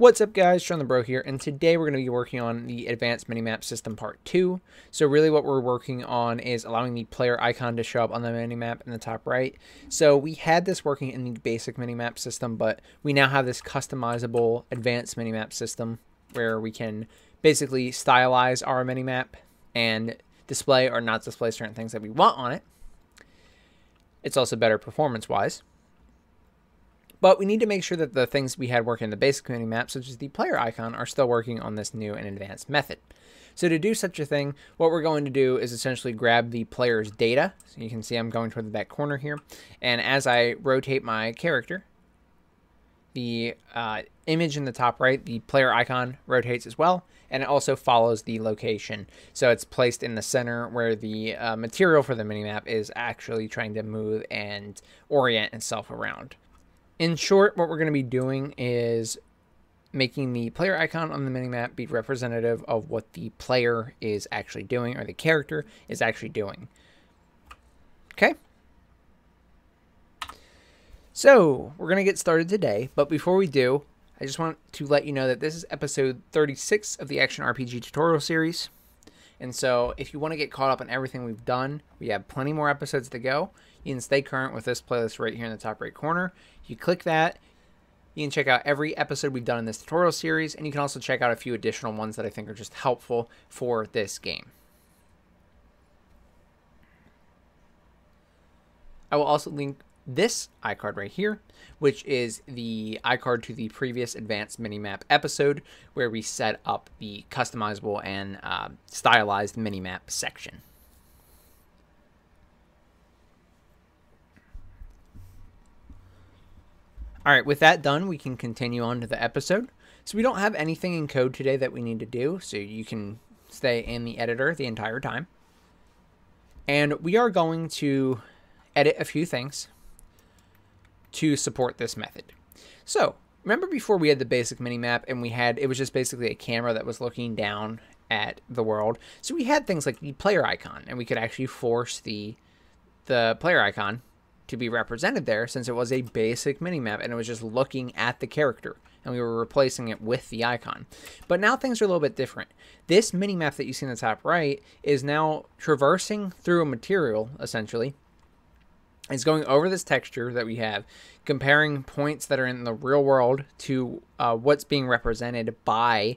What's up guys, Shawn the Bro here, and today we're going to be working on the Advanced Minimap System Part 2. So really what we're working on is allowing the player icon to show up on the minimap in the top right. So we had this working in the basic minimap system, but we now have this customizable Advanced Minimap System where we can basically stylize our minimap and display or not display certain things that we want on it. It's also better performance-wise. But we need to make sure that the things we had working in the basic mini map, such as the player icon, are still working on this new and advanced method. So to do such a thing, what we're going to do is essentially grab the player's data. So you can see I'm going toward the back corner here. And as I rotate my character, the uh, image in the top right, the player icon rotates as well, and it also follows the location. So it's placed in the center where the uh, material for the minimap is actually trying to move and orient itself around. In short, what we're going to be doing is making the player icon on the minimap be representative of what the player is actually doing or the character is actually doing. Okay? So, we're going to get started today, but before we do, I just want to let you know that this is episode 36 of the Action RPG tutorial series. And so, if you want to get caught up on everything we've done, we have plenty more episodes to go. You can stay current with this playlist right here in the top right corner. You click that, you can check out every episode we've done in this tutorial series, and you can also check out a few additional ones that I think are just helpful for this game. I will also link this iCard right here, which is the iCard to the previous advanced minimap episode where we set up the customizable and uh, stylized minimap section. All right, with that done, we can continue on to the episode. So we don't have anything in code today that we need to do, so you can stay in the editor the entire time. And we are going to edit a few things to support this method. So, remember before we had the basic minimap and we had, it was just basically a camera that was looking down at the world. So we had things like the player icon and we could actually force the, the player icon to be represented there since it was a basic minimap and it was just looking at the character and we were replacing it with the icon. But now things are a little bit different. This minimap that you see in the top right is now traversing through a material essentially is going over this texture that we have, comparing points that are in the real world to uh, what's being represented by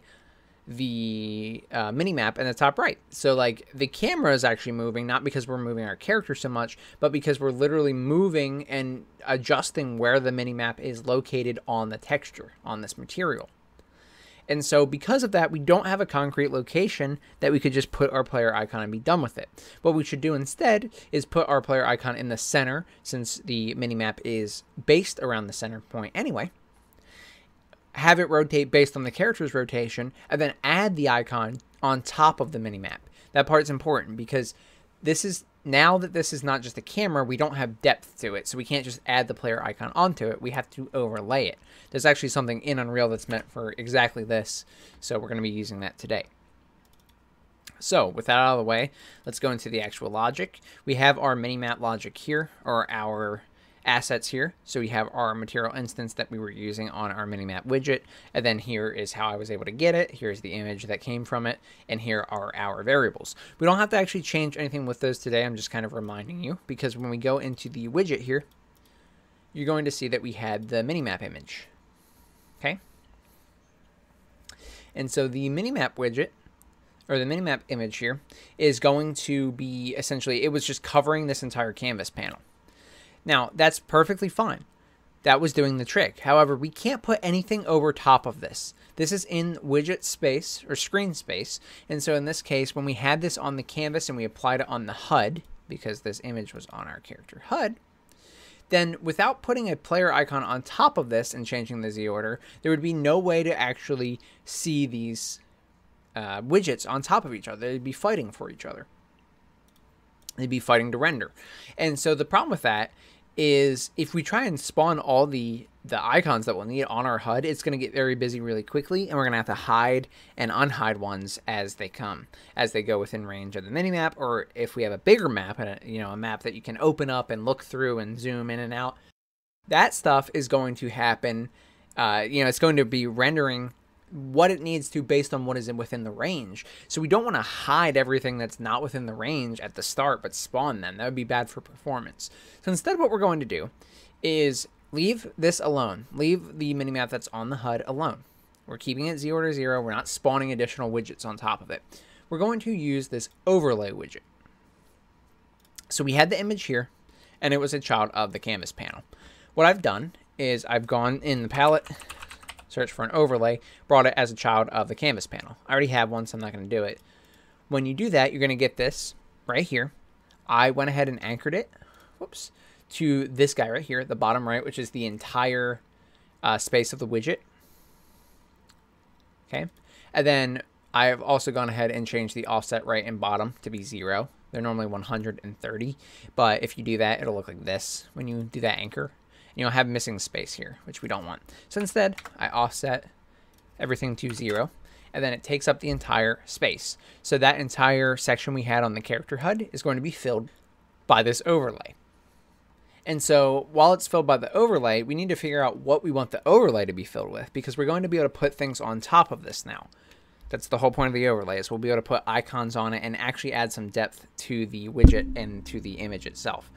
the uh, mini map in the top right. So like the camera is actually moving, not because we're moving our character so much, but because we're literally moving and adjusting where the mini map is located on the texture on this material. And so because of that, we don't have a concrete location that we could just put our player icon and be done with it. What we should do instead is put our player icon in the center since the minimap is based around the center point anyway. Have it rotate based on the character's rotation and then add the icon on top of the minimap. That part's important because this is now that this is not just a camera, we don't have depth to it, so we can't just add the player icon onto it. We have to overlay it. There's actually something in Unreal that's meant for exactly this, so we're going to be using that today. So, with that out of the way, let's go into the actual logic. We have our mini-map logic here, or our assets here. So we have our material instance that we were using on our minimap widget. And then here is how I was able to get it. Here's the image that came from it. And here are our variables. We don't have to actually change anything with those today. I'm just kind of reminding you because when we go into the widget here, you're going to see that we had the minimap image. Okay. And so the minimap widget or the minimap image here is going to be essentially, it was just covering this entire canvas panel. Now, that's perfectly fine. That was doing the trick. However, we can't put anything over top of this. This is in widget space or screen space. And so in this case, when we had this on the canvas and we applied it on the HUD, because this image was on our character HUD, then without putting a player icon on top of this and changing the Z order, there would be no way to actually see these uh, widgets on top of each other. They'd be fighting for each other. They'd be fighting to render. And so the problem with that is if we try and spawn all the the icons that we'll need on our HUD, it's going to get very busy really quickly, and we're going to have to hide and unhide ones as they come, as they go within range of the minimap, or if we have a bigger map, and you know, a map that you can open up and look through and zoom in and out, that stuff is going to happen uh, you know, it's going to be rendering what it needs to based on what is in within the range. So we don't want to hide everything that's not within the range at the start, but spawn them. That would be bad for performance. So instead, what we're going to do is leave this alone. Leave the minimap that's on the HUD alone. We're keeping it zero to zero. We're not spawning additional widgets on top of it. We're going to use this overlay widget. So we had the image here, and it was a child of the canvas panel. What I've done is I've gone in the palette search for an overlay, brought it as a child of the canvas panel. I already have one, so I'm not going to do it. When you do that, you're going to get this right here. I went ahead and anchored it, whoops, to this guy right here, at the bottom right, which is the entire uh, space of the widget. Okay, and then I've also gone ahead and changed the offset right and bottom to be zero. They're normally 130, but if you do that, it'll look like this when you do that anchor you know, have missing space here, which we don't want. So instead, I offset everything to zero, and then it takes up the entire space. So that entire section we had on the character HUD is going to be filled by this overlay. And so while it's filled by the overlay, we need to figure out what we want the overlay to be filled with because we're going to be able to put things on top of this now. That's the whole point of the overlay is we'll be able to put icons on it and actually add some depth to the widget and to the image itself.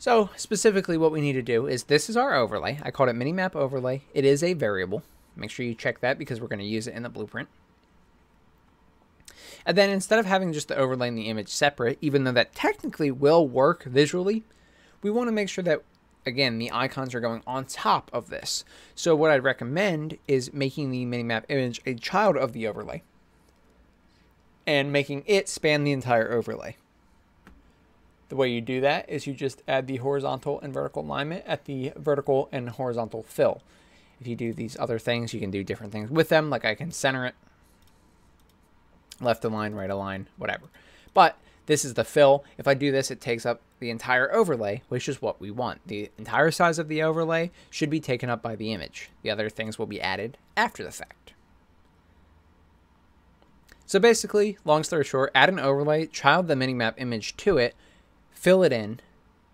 So specifically what we need to do is this is our overlay. I called it minimap overlay. It is a variable. Make sure you check that because we're going to use it in the blueprint. And then instead of having just the overlay and the image separate, even though that technically will work visually, we want to make sure that, again, the icons are going on top of this. So what I'd recommend is making the minimap image a child of the overlay and making it span the entire overlay. The way you do that is you just add the horizontal and vertical alignment at the vertical and horizontal fill. If you do these other things, you can do different things with them, like I can center it, left align, right align, whatever. But this is the fill. If I do this, it takes up the entire overlay, which is what we want. The entire size of the overlay should be taken up by the image. The other things will be added after the fact. So basically, long story short, add an overlay, child the minimap image to it, fill it in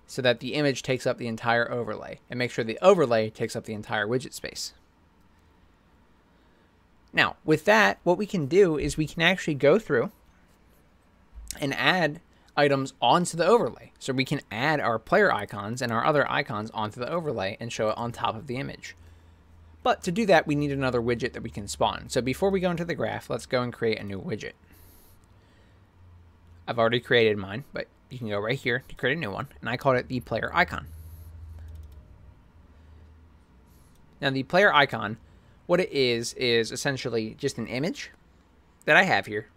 so that the image takes up the entire overlay and make sure the overlay takes up the entire widget space. Now, with that, what we can do is we can actually go through and add items onto the overlay. So we can add our player icons and our other icons onto the overlay and show it on top of the image. But to do that, we need another widget that we can spawn. So before we go into the graph, let's go and create a new widget. I've already created mine, but you can go right here to create a new one, and I called it the player icon. Now the player icon, what it is, is essentially just an image that I have here,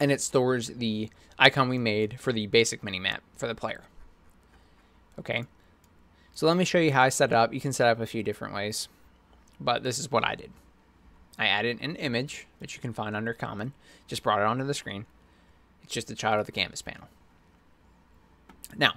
and it stores the icon we made for the basic mini map for the player. Okay, so let me show you how I set it up. You can set up a few different ways, but this is what I did. I added an image, which you can find under common, just brought it onto the screen. It's just a child of the canvas panel. Now,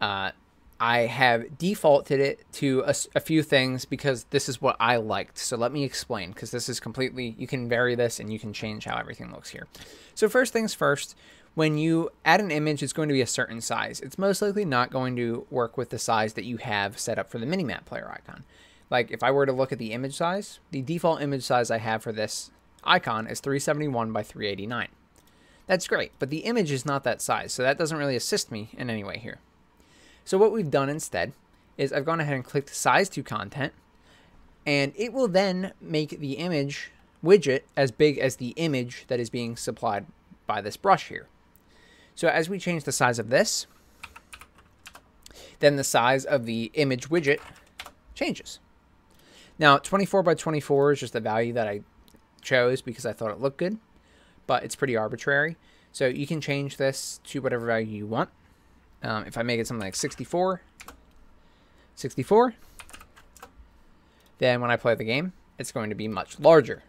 uh, I have defaulted it to a, a, few things because this is what I liked. So let me explain because this is completely, you can vary this and you can change how everything looks here. So first things first, when you add an image, it's going to be a certain size. It's most likely not going to work with the size that you have set up for the minimap player icon. Like if I were to look at the image size, the default image size I have for this icon is 371 by 389. That's great, but the image is not that size, so that doesn't really assist me in any way here. So what we've done instead is I've gone ahead and clicked size to content, and it will then make the image widget as big as the image that is being supplied by this brush here. So as we change the size of this, then the size of the image widget changes. Now 24 by 24 is just the value that I chose because I thought it looked good but it's pretty arbitrary. So you can change this to whatever value you want. Um, if I make it something like 64, 64, then when I play the game, it's going to be much larger.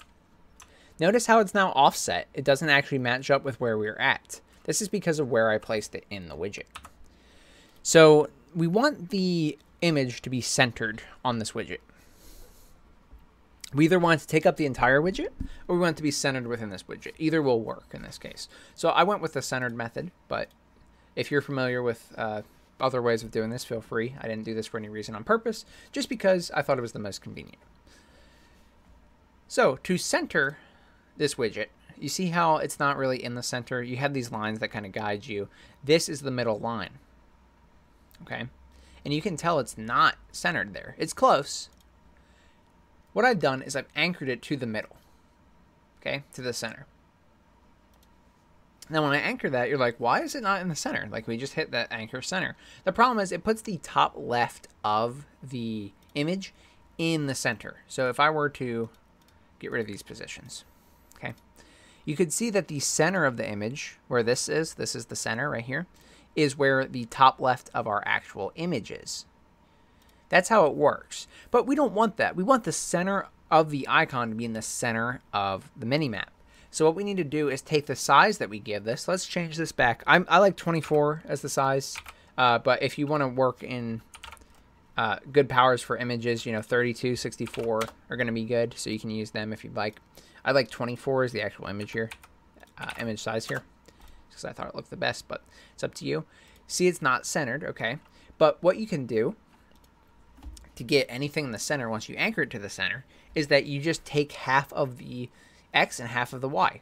Notice how it's now offset. It doesn't actually match up with where we're at. This is because of where I placed it in the widget. So we want the image to be centered on this widget. We either want to take up the entire widget or we want to be centered within this widget. Either will work in this case. So I went with the centered method, but if you're familiar with uh, other ways of doing this, feel free. I didn't do this for any reason on purpose, just because I thought it was the most convenient. So to center this widget, you see how it's not really in the center? You have these lines that kind of guide you. This is the middle line. Okay? And you can tell it's not centered there. It's close. What I've done is I've anchored it to the middle. Okay? To the center. Now, when I anchor that, you're like, why is it not in the center? Like, we just hit that anchor center. The problem is it puts the top left of the image in the center. So if I were to get rid of these positions, okay, you could see that the center of the image, where this is, this is the center right here, is where the top left of our actual image is. That's how it works. But we don't want that. We want the center of the icon to be in the center of the mini map. So what we need to do is take the size that we give this. Let's change this back. I'm, I like 24 as the size, uh, but if you want to work in uh, good powers for images, you know, 32, 64 are going to be good, so you can use them if you'd like. I like 24 as the actual image here, uh, image size here, because I thought it looked the best, but it's up to you. See, it's not centered, okay? But what you can do to get anything in the center once you anchor it to the center is that you just take half of the x and half of the y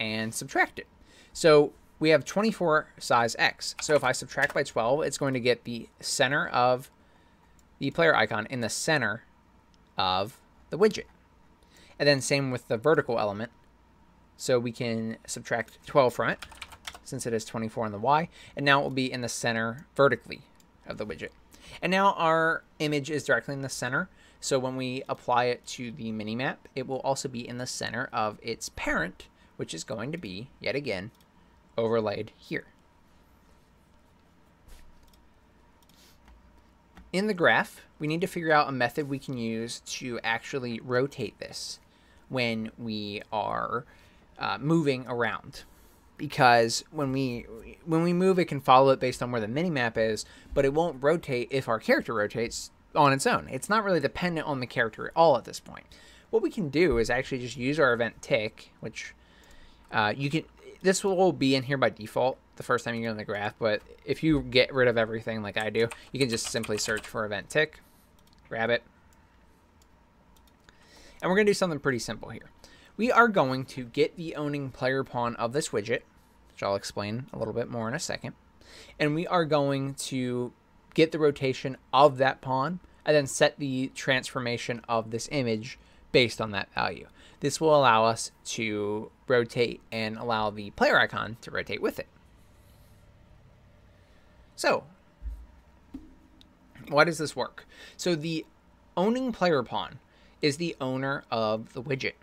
and subtract it. So we have 24 size x. So if I subtract by 12, it's going to get the center of the player icon in the center of the widget. And then same with the vertical element. So we can subtract 12 from it, since it is 24 on the y, and now it will be in the center vertically of the widget. And now our image is directly in the center, so when we apply it to the minimap, it will also be in the center of its parent, which is going to be, yet again, overlaid here. In the graph, we need to figure out a method we can use to actually rotate this when we are uh, moving around because when we when we move it can follow it based on where the minimap is but it won't rotate if our character rotates on its own. It's not really dependent on the character at all at this point. What we can do is actually just use our event tick, which uh, you can. This will be in here by default the first time you go in the graph, but if you get rid of everything like I do, you can just simply search for event tick, grab it, and we're going to do something pretty simple here. We are going to get the owning player pawn of this widget, which I'll explain a little bit more in a second, and we are going to get the rotation of that pawn, and then set the transformation of this image based on that value. This will allow us to rotate and allow the player icon to rotate with it. So, why does this work? So the owning player pawn is the owner of the widget.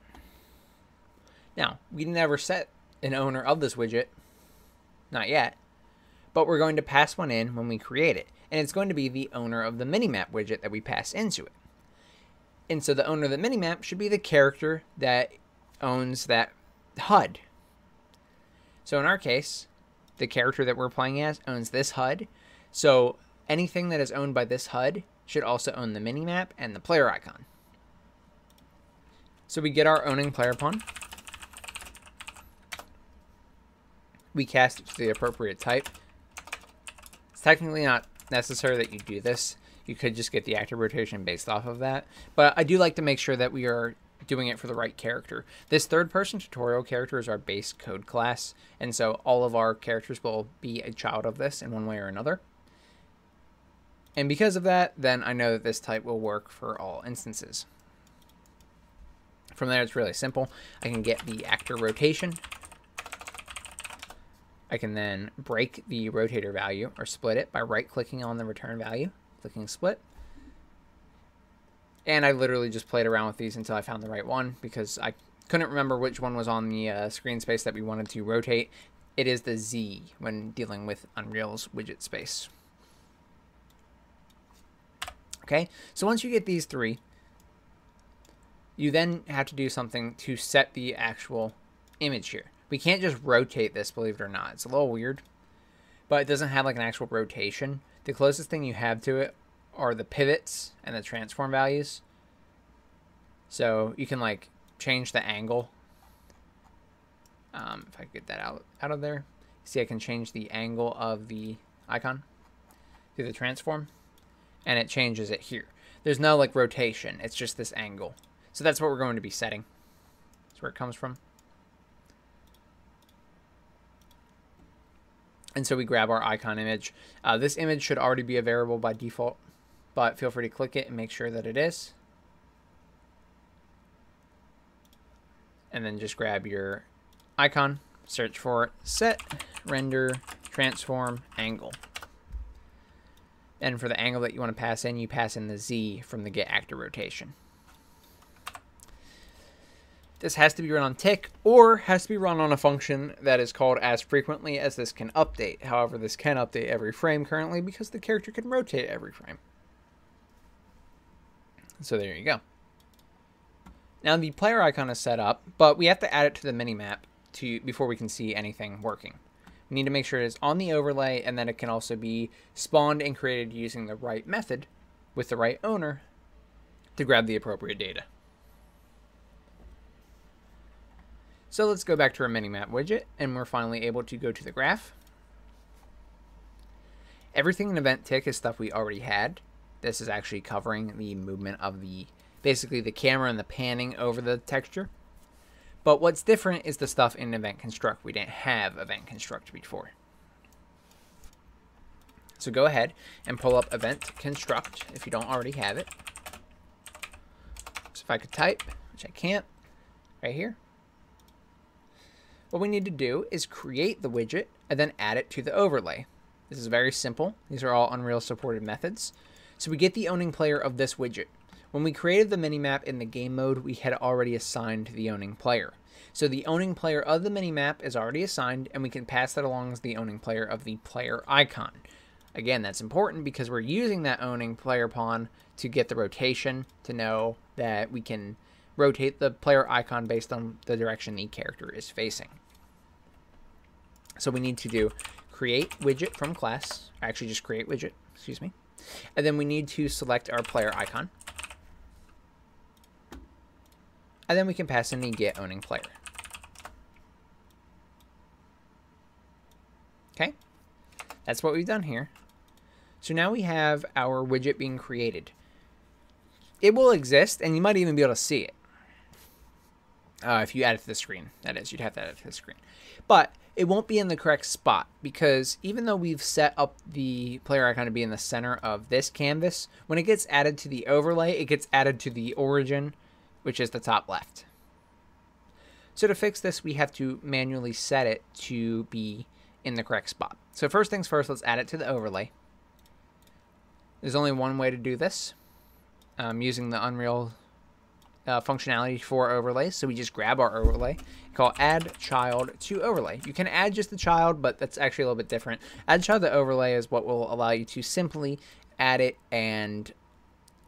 Now, we never set an owner of this widget, not yet, but we're going to pass one in when we create it and it's going to be the owner of the minimap widget that we pass into it. And so the owner of the minimap should be the character that owns that HUD. So in our case, the character that we're playing as owns this HUD. So anything that is owned by this HUD should also own the minimap and the player icon. So we get our owning player pawn. We cast it to the appropriate type. It's technically not necessary that you do this. You could just get the actor rotation based off of that. But I do like to make sure that we are doing it for the right character. This third person tutorial character is our base code class, and so all of our characters will be a child of this in one way or another. And because of that, then I know that this type will work for all instances. From there, it's really simple. I can get the actor rotation I can then break the rotator value or split it by right clicking on the return value, clicking split. And I literally just played around with these until I found the right one because I couldn't remember which one was on the uh, screen space that we wanted to rotate. It is the Z when dealing with Unreal's widget space. Okay, so once you get these three, you then have to do something to set the actual image here. We can't just rotate this, believe it or not. It's a little weird, but it doesn't have like an actual rotation. The closest thing you have to it are the pivots and the transform values. So you can like change the angle. Um, if I get that out, out of there. See, I can change the angle of the icon. through the transform, and it changes it here. There's no like rotation, it's just this angle. So that's what we're going to be setting. That's where it comes from. And so we grab our icon image. Uh, this image should already be a variable by default, but feel free to click it and make sure that it is. And then just grab your icon, search for it, set, render, transform, angle. And for the angle that you want to pass in, you pass in the Z from the get actor rotation. This has to be run on tick or has to be run on a function that is called as frequently as this can update. However, this can update every frame currently because the character can rotate every frame. So there you go. Now the player icon is set up, but we have to add it to the minimap to before we can see anything working. We need to make sure it is on the overlay and that it can also be spawned and created using the right method with the right owner to grab the appropriate data. So let's go back to our minimap widget, and we're finally able to go to the graph. Everything in event tick is stuff we already had. This is actually covering the movement of the, basically the camera and the panning over the texture. But what's different is the stuff in event construct. We didn't have event construct before. So go ahead and pull up event construct if you don't already have it. So if I could type, which I can't, right here, what we need to do is create the widget and then add it to the overlay. This is very simple. These are all Unreal supported methods. So we get the owning player of this widget. When we created the minimap in the game mode, we had already assigned the owning player. So the owning player of the minimap is already assigned, and we can pass that along as the owning player of the player icon. Again, that's important because we're using that owning player pawn to get the rotation, to know that we can rotate the player icon based on the direction the character is facing. So we need to do create widget from class, actually just create widget, excuse me. And then we need to select our player icon. And then we can pass in the get owning player. Okay, that's what we've done here. So now we have our widget being created. It will exist, and you might even be able to see it. Uh, if you add it to the screen, that is, you'd have to add it to the screen. But it won't be in the correct spot because even though we've set up the player icon to be in the center of this canvas, when it gets added to the overlay, it gets added to the origin, which is the top left. So to fix this, we have to manually set it to be in the correct spot. So first things first, let's add it to the overlay. There's only one way to do this, I'm using the Unreal uh, functionality for overlays. So we just grab our overlay, call add child to overlay. You can add just the child, but that's actually a little bit different. Add child to overlay is what will allow you to simply add it and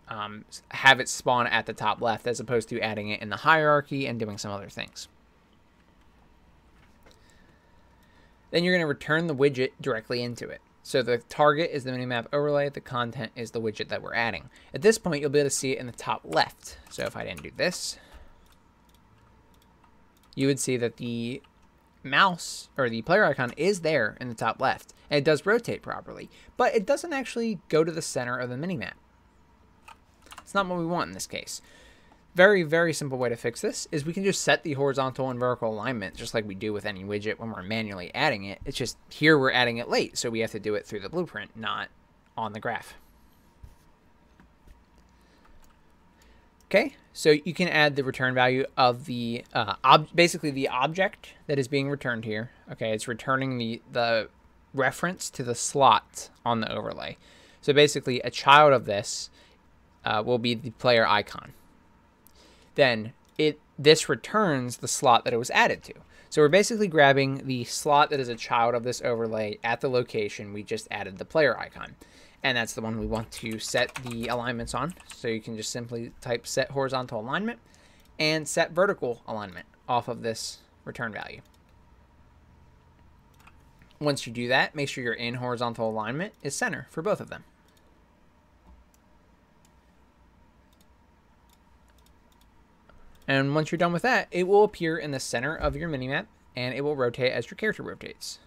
um, have it spawn at the top left as opposed to adding it in the hierarchy and doing some other things. Then you're going to return the widget directly into it. So the target is the minimap overlay, the content is the widget that we're adding. At this point, you'll be able to see it in the top left. So if I didn't do this, you would see that the mouse or the player icon is there in the top left. And it does rotate properly, but it doesn't actually go to the center of the minimap. It's not what we want in this case very, very simple way to fix this is we can just set the horizontal and vertical alignment just like we do with any widget when we're manually adding it. It's just here we're adding it late, so we have to do it through the blueprint, not on the graph. Okay, so you can add the return value of the, uh, basically the object that is being returned here. Okay, it's returning the, the reference to the slot on the overlay. So basically a child of this uh, will be the player icon then it this returns the slot that it was added to. So we're basically grabbing the slot that is a child of this overlay at the location we just added the player icon. And that's the one we want to set the alignments on. So you can just simply type set horizontal alignment and set vertical alignment off of this return value. Once you do that, make sure your in horizontal alignment is center for both of them. And once you're done with that, it will appear in the center of your minimap and it will rotate as your character rotates.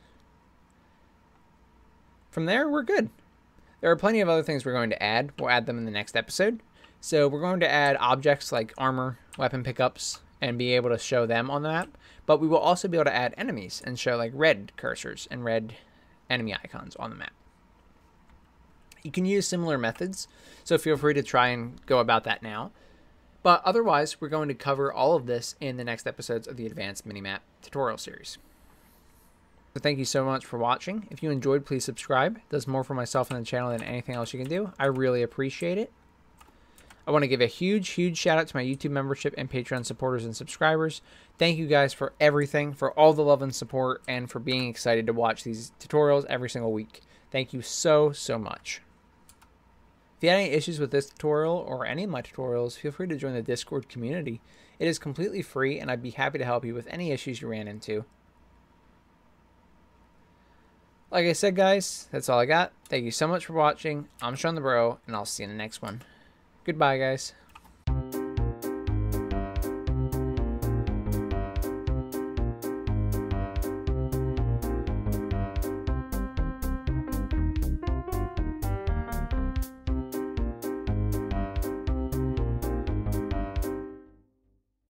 From there, we're good. There are plenty of other things we're going to add. We'll add them in the next episode. So we're going to add objects like armor, weapon pickups, and be able to show them on the map. But we will also be able to add enemies and show like red cursors and red enemy icons on the map. You can use similar methods, so feel free to try and go about that now. But otherwise, we're going to cover all of this in the next episodes of the Advanced Minimap tutorial series. So thank you so much for watching. If you enjoyed, please subscribe. It does more for myself and the channel than anything else you can do. I really appreciate it. I want to give a huge, huge shout out to my YouTube membership and Patreon supporters and subscribers. Thank you guys for everything, for all the love and support, and for being excited to watch these tutorials every single week. Thank you so, so much. If you had any issues with this tutorial or any of my tutorials, feel free to join the Discord community. It is completely free, and I'd be happy to help you with any issues you ran into. Like I said, guys, that's all I got. Thank you so much for watching. I'm Shawn the Bro, and I'll see you in the next one. Goodbye, guys.